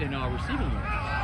in our receiving yards.